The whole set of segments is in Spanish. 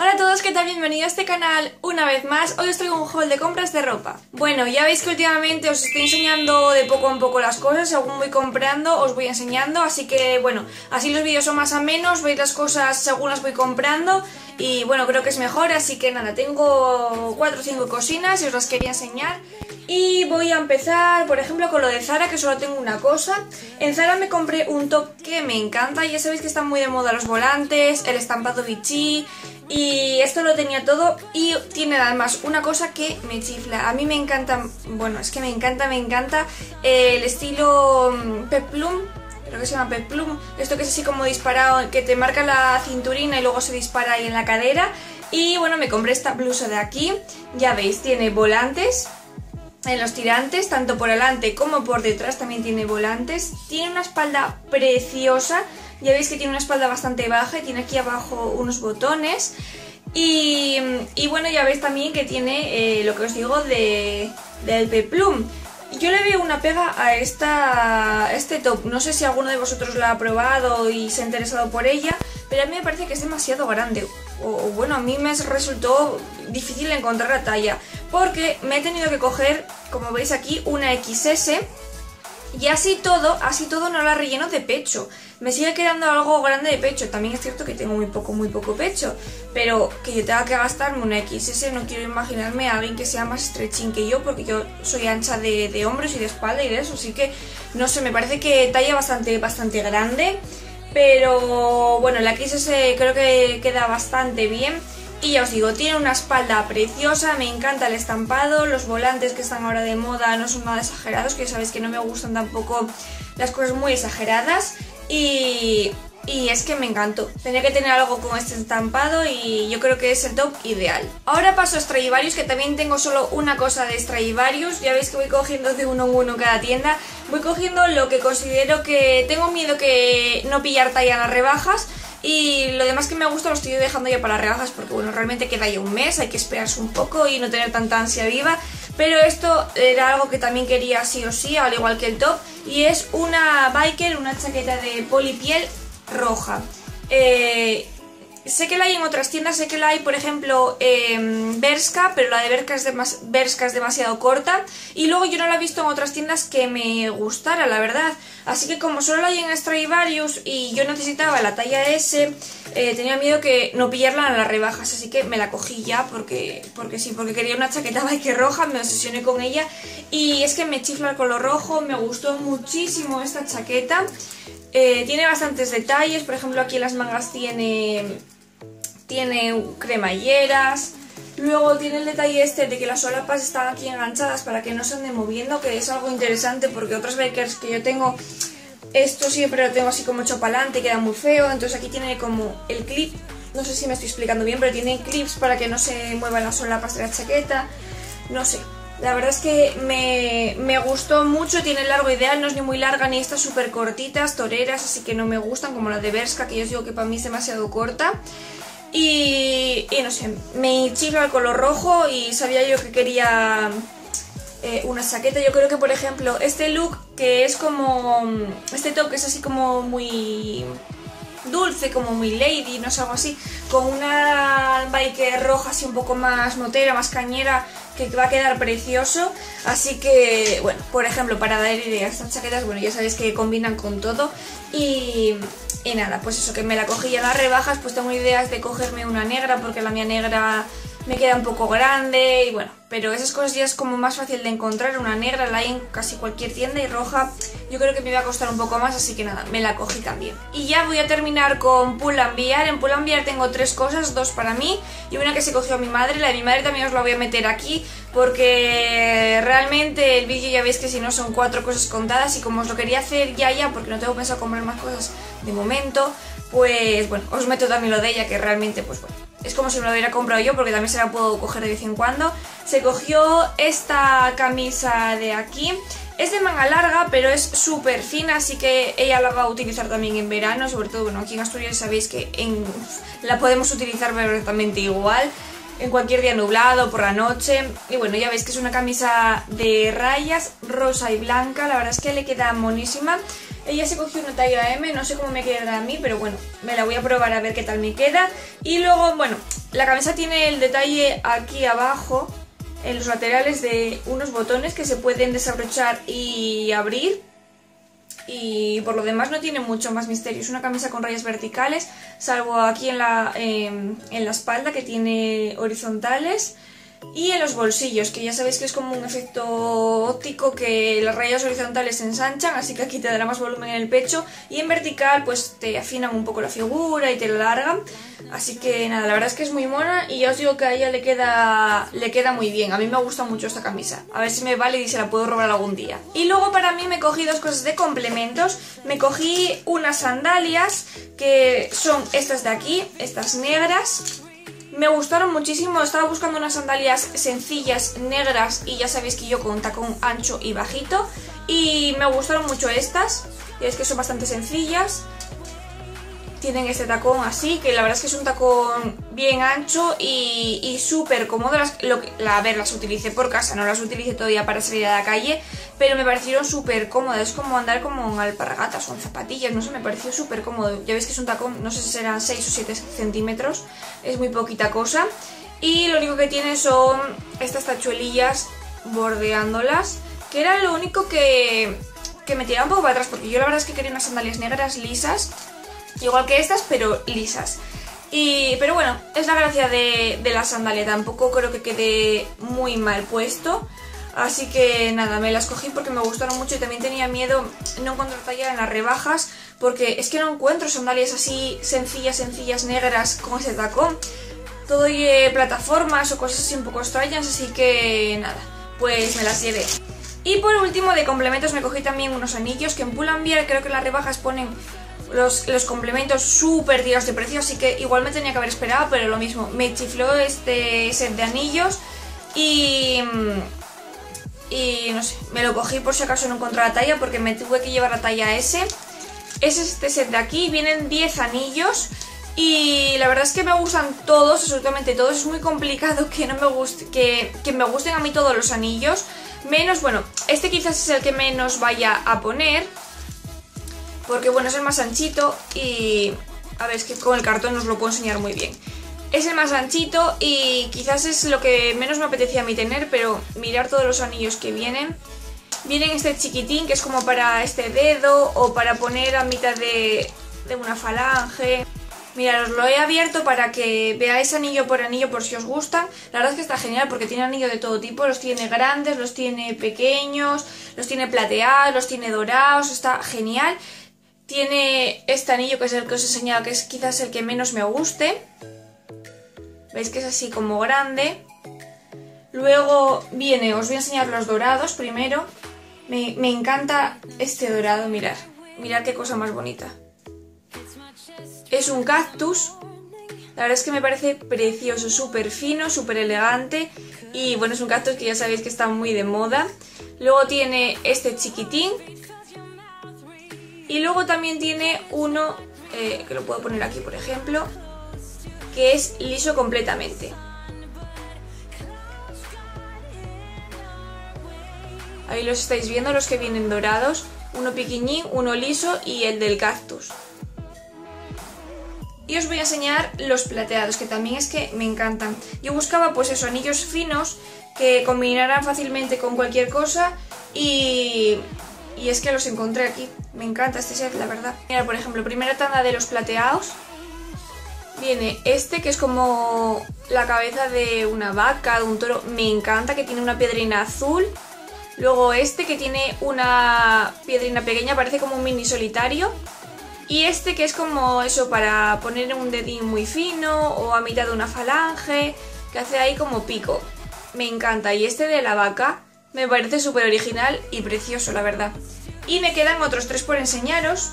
Hola a todos, ¿qué tal? Bienvenidos a este canal una vez más. Hoy os traigo un haul de compras de ropa. Bueno, ya veis que últimamente os estoy enseñando de poco a poco las cosas, según voy comprando os voy enseñando, así que bueno, así los vídeos son más a menos, veis las cosas según las voy comprando y bueno, creo que es mejor, así que nada, tengo 4 o 5 cocinas y os las quería enseñar. Y voy a empezar, por ejemplo, con lo de Zara, que solo tengo una cosa. En Zara me compré un top que me encanta. Ya sabéis que están muy de moda los volantes, el estampado Vichy. Y esto lo tenía todo. Y tiene además una cosa que me chifla. A mí me encanta, bueno, es que me encanta, me encanta el estilo mm, Peplum creo que se llama Peplum, esto que es así como disparado, que te marca la cinturina y luego se dispara ahí en la cadera. Y bueno, me compré esta blusa de aquí, ya veis, tiene volantes, en los tirantes, tanto por delante como por detrás también tiene volantes. Tiene una espalda preciosa, ya veis que tiene una espalda bastante baja y tiene aquí abajo unos botones. Y, bueno, ya veis también que tiene eh, lo que os digo de, del Peplum. Yo le veo una pega a esta, este top, no sé si alguno de vosotros la ha probado y se ha interesado por ella, pero a mí me parece que es demasiado grande. O, bueno, a mí me resultó difícil encontrar la talla, porque me he tenido que coger, como veis aquí, una XS y así todo, así todo no la relleno de pecho. Me sigue quedando algo grande de pecho. También es cierto que tengo muy poco, muy poco pecho. Pero que yo tenga que gastarme una XS, no quiero imaginarme a alguien que sea más estrechín que yo, porque yo soy ancha de, de hombros y de espalda y de eso. Así que, no sé, me parece que talla bastante, bastante grande. Pero bueno, la XS creo que queda bastante bien. Y ya os digo, tiene una espalda preciosa, me encanta el estampado, los volantes que están ahora de moda no son nada exagerados, que ya sabéis que no me gustan tampoco las cosas muy exageradas. Y, y es que me encantó. Tenía que tener algo con este estampado y yo creo que es el top ideal. Ahora paso a Stradivarius, que también tengo solo una cosa de Stradivarius. Ya veis que voy cogiendo de uno en uno cada tienda. Voy cogiendo lo que considero que tengo miedo que no pillar talla en las rebajas y lo demás que me gusta lo estoy dejando ya para rebajas porque bueno, realmente queda ya un mes, hay que esperarse un poco y no tener tanta ansia viva. Pero esto era algo que también quería sí o sí, al igual que el top. Y es una biker, una chaqueta de polipiel roja. Eh, Sé que la hay en otras tiendas, sé que la hay, por ejemplo, en Berska, pero la de Berska es, es demasiado corta. Y luego yo no la he visto en otras tiendas que me gustara, la verdad. Así que como solo la hay en Stradivarius y yo necesitaba la talla S, eh, tenía miedo que no pillarla en las rebajas. Así que me la cogí ya porque, porque sí, porque quería una chaqueta bike roja, me obsesioné con ella. Y es que me chifla el color rojo, me gustó muchísimo esta chaqueta. Eh, tiene bastantes detalles, por ejemplo aquí en las mangas tiene tiene cremalleras, luego tiene el detalle este de que las solapas están aquí enganchadas para que no se anden moviendo, que es algo interesante porque otros bakers que yo tengo, esto siempre lo tengo así como hecho para adelante, queda muy feo, entonces aquí tiene como el clip, no sé si me estoy explicando bien, pero tiene clips para que no se muevan las solapas de la chaqueta, no sé. La verdad es que me, me gustó mucho, tiene largo ideal, no es ni muy larga ni estas súper cortitas, toreras, así que no me gustan, como la de Berska, que yo os digo que para mí es demasiado corta. Y, no sé, me chifla el color rojo y sabía yo que quería eh, una chaqueta. Yo creo que, por ejemplo, este look que es como... Este top que es así como muy dulce, como muy lady, no sé, algo así, con una bike roja así un poco más motera, más cañera, que va a quedar precioso. Así que, bueno, por ejemplo, para dar ideas, estas chaquetas, bueno, ya sabéis que combinan con todo. Y, y nada, pues eso, que me la cogí ya las rebajas, pues tengo ideas de cogerme una negra, porque la mía negra me queda un poco grande y bueno, pero esas cosas ya es como más fácil de encontrar, una negra la hay en casi cualquier tienda y roja yo creo que me iba a costar un poco más, así que nada, me la cogí también. Y ya voy a terminar con Pull Enviar, en Pull Enviar tengo tres cosas, dos para mí y una que se cogió mi madre, la de mi madre también os la voy a meter aquí porque realmente el vídeo ya veis que si no son cuatro cosas contadas y como os lo quería hacer ya ya porque no tengo pensado comprar más cosas de momento, pues bueno, os meto también lo de ella que realmente pues bueno es como si me lo hubiera comprado yo porque también se la puedo coger de vez en cuando. Se cogió esta camisa de aquí. Es de manga larga, pero es súper fina, así que ella la va a utilizar también en verano. Sobre todo, bueno, aquí en Asturias sabéis que la podemos utilizar perfectamente igual. En cualquier día nublado, por la noche. Y bueno, ya veis que es una camisa de rayas rosa y blanca. La verdad es que le queda monísima. Ella se cogió una talla M, no sé cómo me quedará a mí, pero bueno, me la voy a probar a ver qué tal me queda. Y luego, bueno, la camisa tiene el detalle aquí abajo, en los laterales de unos botones que se pueden desabrochar y abrir y por lo demás no tiene mucho más misterio. Es una camisa con rayas verticales, salvo aquí en la, em, en la espalda que tiene horizontales y en los bolsillos, que ya sabéis que es como un efecto óptico que las rayas horizontales se ensanchan, así que aquí te dará más volumen en el pecho. Y en vertical pues te afinan un poco la figura y te la alargan. Así que nada, la verdad es que es muy mona y ya os digo que a ella le queda, le queda muy bien. A mí me gusta mucho esta camisa. A ver si me vale y se la puedo robar algún día. Y luego para mí me cogí dos cosas de complementos. Me cogí unas sandalias que son estas de aquí, estas negras me gustaron muchísimo, estaba buscando unas sandalias sencillas, negras y ya sabéis que yo con tacón ancho y bajito. Y me gustaron mucho estas, y es que son bastante sencillas tienen este tacón así, que la verdad es que es un tacón bien ancho y, súper cómodo. lo, a ver, las utilicé por casa, no las utilicé todavía para salir a la calle, pero me parecieron súper cómodas. Es como andar como en alpargatas o en zapatillas, no sé, me pareció súper cómodo. Ya veis que es un tacón, no sé si serán 6 o 7 centímetros, es muy poquita cosa. Y lo único que tiene son estas tachuelillas bordeándolas, que era lo único que, que me tiraba un poco para atrás, porque yo la verdad es que quería unas sandalias negras lisas igual que estas, pero lisas. Y, pero bueno, es la gracia de, la sandalia, tampoco creo que quede muy mal puesto. Así que nada, me las cogí porque me gustaron mucho y también tenía miedo no encontrar talla en las rebajas porque es que no encuentro sandalias así sencillas, sencillas, negras con ese tacón. Todo y plataformas o cosas así un poco extrañas, así que nada, pues me las llevé. Y por último, de complementos me cogí también unos anillos que en Pull&Bear creo que las rebajas ponen los, complementos súper tirados de precio, así que igual me tenía que haber esperado, pero lo mismo, me chifló este set de anillos y... Y no sé, me lo cogí por si acaso no encontré la talla porque me tuve que llevar la talla S. Es este set de aquí, vienen 10 anillos y la verdad es que me gustan todos, absolutamente todos. Es muy complicado que no me guste, que, que me gusten a mí todos los anillos. Menos, bueno, este quizás es el que menos vaya a poner porque bueno, es el más anchito y... A ver, es que con el cartón os lo puedo enseñar muy bien. Es el más anchito y quizás es lo que menos me apetecía a mí tener, pero mirar todos los anillos que vienen. Vienen este chiquitín que es como para este dedo o para poner a mitad de, de una falange. Mirad, os lo he abierto para que veáis anillo por anillo por si os gustan. La verdad es que está genial porque tiene anillo de todo tipo. Los tiene grandes, los tiene pequeños, los tiene plateados, los tiene dorados. Está genial. Tiene este anillo que es el que os he enseñado, que es quizás el que menos me guste. Veis que es así como grande. Luego viene, os voy a enseñar los dorados primero. Me, encanta este dorado, mirad. Mirad qué cosa más bonita. Es un cactus. La verdad es que me parece precioso, súper fino, súper elegante. Y bueno, es un cactus que ya sabéis que está muy de moda. Luego tiene este chiquitín, y luego también tiene uno, eh, que lo puedo poner aquí por ejemplo, que es liso completamente. Ahí los estáis viendo, los que vienen dorados. Uno piquiñín, uno liso y el del cactus. Y os voy a enseñar los plateados, que también es que me encantan. Yo buscaba pues esos anillos finos que combinaran fácilmente con cualquier cosa y y es que los encontré aquí. Me encanta este set, la verdad. Mira, por ejemplo, primera tanda de los plateados. Viene este que es como la cabeza de una vaca, de un toro. Me encanta, que tiene una piedrina azul. Luego este que tiene una piedrina pequeña, parece como un mini solitario. Y este que es como eso para poner un dedín muy fino o a mitad de una falange, que hace ahí como pico. Me encanta. Y este de la vaca me parece súper original y precioso, la verdad. Y me quedan otros tres por enseñaros,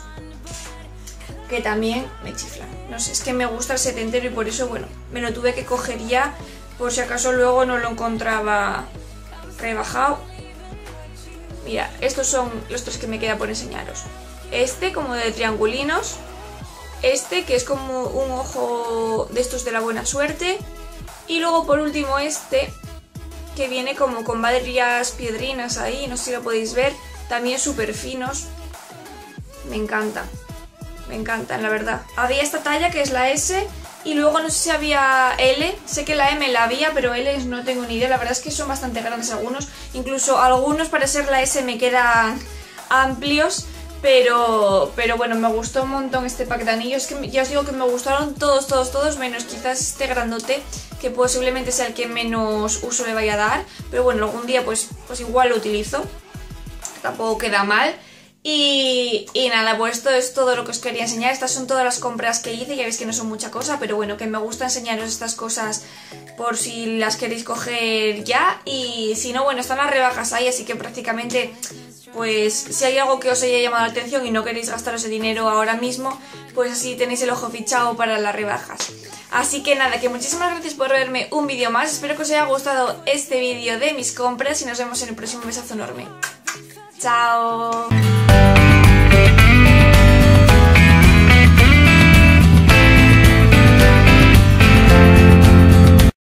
que también me chiflan. No sé, es que me gusta el set entero y por eso, bueno, me lo tuve que coger ya, por si acaso luego no lo encontraba rebajado. Mira, estos son los tres que me queda por enseñaros. Este como de triangulinos, este que es como un ojo de estos de la buena suerte, y luego por último este que viene como con varias piedrinas ahí, no sé si lo podéis ver, también súper finos. Me encanta. Me encantan, la verdad. Había esta talla que es la S y luego no sé si había L. Sé que la M la había, pero L no tengo ni idea. La verdad es que son bastante grandes algunos. Incluso algunos para ser la S me quedan amplios. Pero, pero bueno, me gustó un montón este pack de anillos. Que ya os digo que me gustaron todos, todos, todos, menos quizás este grandote, que posiblemente sea el que menos uso le vaya a dar. Pero bueno, algún día pues, pues igual lo utilizo. Tampoco queda mal. Y, y, nada, pues esto es todo lo que os quería enseñar. Estas son todas las compras que hice. Ya veis que no son mucha cosa, pero bueno, que me gusta enseñaros estas cosas por si las queréis coger ya. Y si no, bueno, están las rebajas ahí, así que prácticamente pues si hay algo que os haya llamado la atención y no queréis gastaros ese dinero ahora mismo, pues así tenéis el ojo fichado para las rebajas. Así que nada, que muchísimas gracias por verme un vídeo más, espero que os haya gustado este vídeo de mis compras y nos vemos en el próximo besazo enorme. ¡Chao!